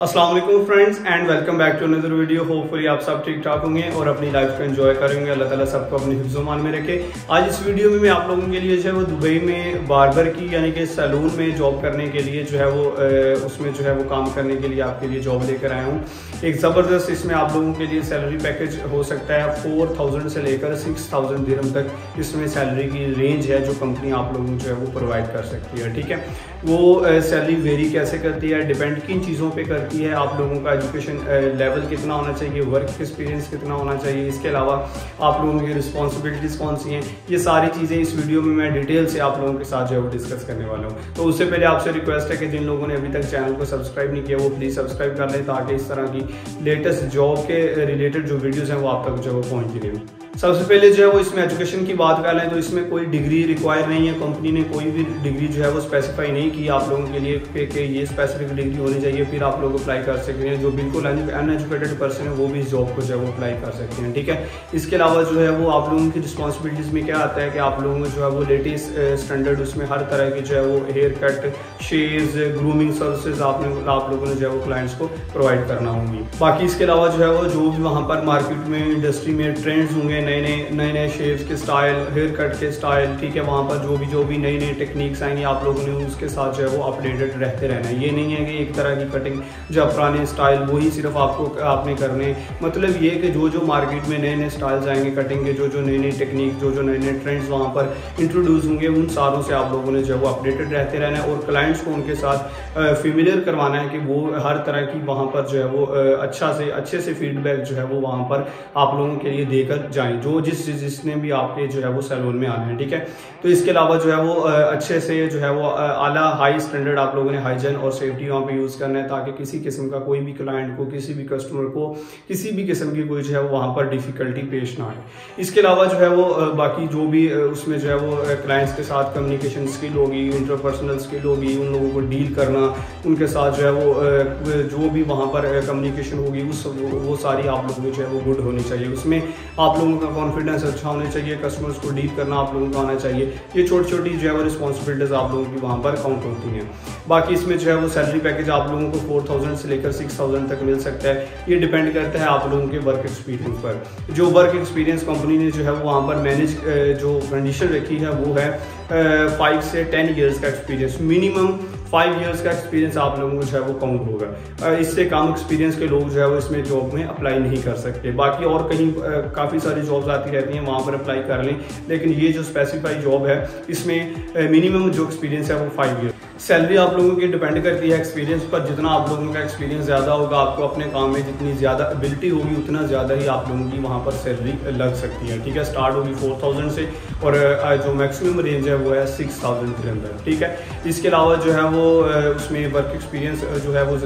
Aslam friends and welcome back to another video hopefully आप सब ठीक ठाक होंगे और अपनी लाइफ को एंजॉय करेंगे। अल्लाह ताला सबको अपने हिफ्जमान में रखे। आज इस वीडियो में मैं आप लोगों के लिए जो है वो दुबई में बार्बर की, यानी कि सैलून में जॉब करने के लिए जो है वो उसमें जो है वो काम करने के लिए आपके लिए जॉब लेकर आया हूँ। एक ज़बरदस्त इसमें आप लोगों के लिए सैलरी पैकेज हो सकता है। फोर से लेकर सिक्स थाउज़ेंड तक इसमें सैलरी की रेंज है जो कंपनी आप लोगों जो है वो प्रोवाइड कर सकती है। ठीक है? वो सैलरी वेरी कैसे करती है? डिपेंड किन चीज़ों पर करती है, आप लोगों का एजुकेशन लेवल कितना होना चाहिए वर्क एक्सपीरियंस कितना होना चाहिए, इसके अलावा आप लोगों की रिस्पॉन्सिबिलिटीज़ कौन सी हैं? ये सारी चीज़ें इस वीडियो में मैं डिटेल से आप लोगों के साथ जो है वो डिस्कस करने वाला हूँ। तो उससे पहले आपसे रिक्वेस्ट है कि जिन लोगों ने अभी तक चैनल को सब्सक्राइब नहीं किया, वो प्लीज़ सब्सक्राइब कर लें ताकि इस तरह की लेटेस्ट जॉब के रिलेटेड जो वीडियोज़ हैं वो आप तक जो है वो पहुँचती रहें सबसे पहले जो है वो इसमें एजुकेशन की बात कर लें तो इसमें कोई डिग्री रिक्वायर नहीं है। कंपनी ने कोई भी डिग्री जो है वो स्पेसिफाई नहीं की आप लोगों के लिए कि ये स्पेसिफिक डिग्री होनी चाहिए, फिर आप लोग अप्लाई कर सकते हैं। जो बिल्कुल अनएजुकेटेड पर्सन है, वो भी इस जॉब को जो है वो अप्लाई कर सकते हैं, ठीक है? इसके अलावा जो है वो आप लोगों की रिस्पॉन्सिबिलिटीज़ में क्या आता है कि आप लोगों को जो है वो लेटेस्ट स्टैंडर्ड उसमें हर तरह की जो है वो हेयर कट शेज ग्रूमिंग सर्विसेज़ आपने, आप लोगों ने जो है वो क्लाइंट्स को प्रोवाइड करना होंगी। बाकी इसके अलावा जो है वो, जो भी वहाँ पर मार्केट में इंडस्ट्री में ट्रेंड्स होंगे नए नए नए नए शेप्स के स्टाइल हेयर कट के स्टाइल ठीक है, वहाँ पर जो भी जो भी नई नई टेक्निक्स आएँगी, आप लोगों ने उसके साथ जो है वो अपडेटेड रहते रहना है। ये नहीं है कि एक तरह की कटिंग जो पुराने स्टाइल वही सिर्फ़ आपको, आपने करने मतलब ये कि जो जो मार्केट में नए नए स्टाइल्स आएँगे कटिंग के जो जो नई नई टेक्निक जो जो नए नए ट्रेंड्स वहाँ पर इंट्रोड्यूस होंगे, उन सारों से आप लोगों ने जो है वो अपडेटेड रहते रहना है। और क्लाइंट्स को उनके साथ फेमिलियर करवाना है कि वो हर तरह की वहाँ पर जो है वो अच्छा से, अच्छे से फीडबैक जो है वो वहाँ पर आप लोगों के लिए देकर जाएँ। जो जिस जिस जिसने भी आपके जो है वो सैलून में आना है, ठीक है? तो इसके अलावा जो है वो अच्छे से जो है वो आला हाई स्टैंडर्ड आप लोगों ने हाइजन और सेफ्टी वहाँ पे यूज़ करना है ताकि किसी किस्म का कोई भी क्लाइंट को, किसी भी कस्टमर को, किसी भी किस्म की कोई जो है वो वहाँ पर डिफ़िकल्टी पेश ना आए। इसके अलावा जो है वो बाकी जो भी उसमें जो है वो क्लाइंट्स के साथ कम्युनिकेशन स्किल होगी इंटरपर्सनल स्किल होगी, उन लोगों को डील करना, उनके साथ जो है वो जो भी वहाँ पर कम्युनिकेशन होगी, उस वो सारी आप लोगों को जो है वो गुड होनी चाहिए। उसमें आप लोगों का कॉन्फिडेंस अच्छा होना चाहिए कस्टमर्स को डील करना आप लोगों का आना चाहिए। ये छोटी छोटी जो है वो रिस्पॉन्सिबिलिटीज़ आप लोगों की वहाँ पर काउंट होती हैं। बाकी इसमें जो है वो सैलरी पैकेज आप लोगों को फोर थाउज़ेंड से लेकर सिक्स थाउज़ेंड तक मिल सकता है। ये डिपेंड करता है आप लोगों के वर्क एक्सपीरियंस पर। जो वर्क एक्सपीरियंस कंपनी ने जो है वो वहाँ पर मैनेज जो कंडीशन रखी है, वो है फाइव से टेन ईयर्स का एक्सपीरियंस मिनिमम फाइव ईयर्स का एक्सपीरियंस आप लोगों को जो है वो काउंट होगा। इससे कम एक्सपीरियंस के लोग जो है वो इसमें जॉब में अप्लाई नहीं कर सकते। बाकी और कहीं काफ़ी सारी जॉब्स आती रहती हैं, वहाँ पर अप्लाई कर लें। लेकिन ये जो स्पेसिफाइड जॉब है, इसमें मिनिमम जो एक्सपीरियंस है वो फाइव ईयर सैलरी आप लोगों की डिपेंड करती है एक्सपीरियंस पर। जितना आप लोगों का एक्सपीरियंस ज़्यादा होगा, आपको अपने काम में जितनी ज़्यादा एबिलिटी होगी, उतना ज़्यादा ही आप लोगों की वहाँ पर सैलरी लग सकती है। ठीक है? स्टार्ट होगी फोर थाउज़ेंड से और जो मैक्सिमम रेंज है वो है सिक्स थाउज़ेंड के अंदर। ठीक है? इसके अलावा जो है वो उसमें वर्क एक्सपीरियंस जो है वो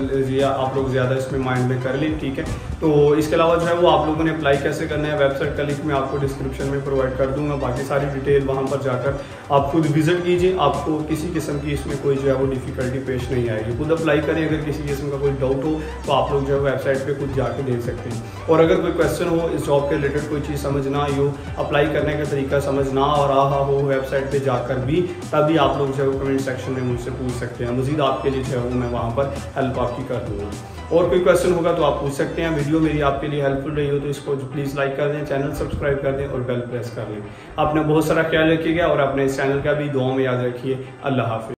आप लोग ज़्यादा इसमें माइंड में कर लें। ठीक है? तो इसके अलावा जो है वो आप लोगों ने अप्लाई कैसे करना है वेबसाइट का लिंक मैं आपको डिस्क्रिप्शन में प्रोवाइड कर दूँगा। बाकी सारी डिटेल वहाँ पर जाकर आप खुद विज़िट कीजिए। आपको किसी किस्म की इसमें कोई जो है वो डिफिकल्टी पेश नहीं आएगी खुद अप्लाई करें, अगर किसी किस्म का कोई डाउट हो तो आप लोग जो है वेबसाइट पे खुद जाके देख सकते हैं। और अगर कोई क्वेश्चन हो, इस जॉब के रिलेटेड कोई चीज़ समझ ना आई हो अप्लाई करने का तरीका समझ ना आ रहा हो वेबसाइट पर जाकर भी, तभी आप लोग जो है वो कमेंट सेक्शन में मुझसे पूछ सकते हैं। मजीद आपके लिए जो है वो मैं वहाँ पर हेल्प आपकी कर दूँगा। और कोई क्वेश्चन होगा तो आप पूछ सकते हैं। वीडियो मेरी आपके लिए हेल्पफुल रही हो तो इसको प्लीज़ लाइक कर दें चैनल सब्सक्राइब कर दें और बेल प्रेस कर लें। आपने बहुत सारा ख्याल रखिएगा और अपने इस चैनल का भी दुआ में याद रखिए। अल्लाह हाफि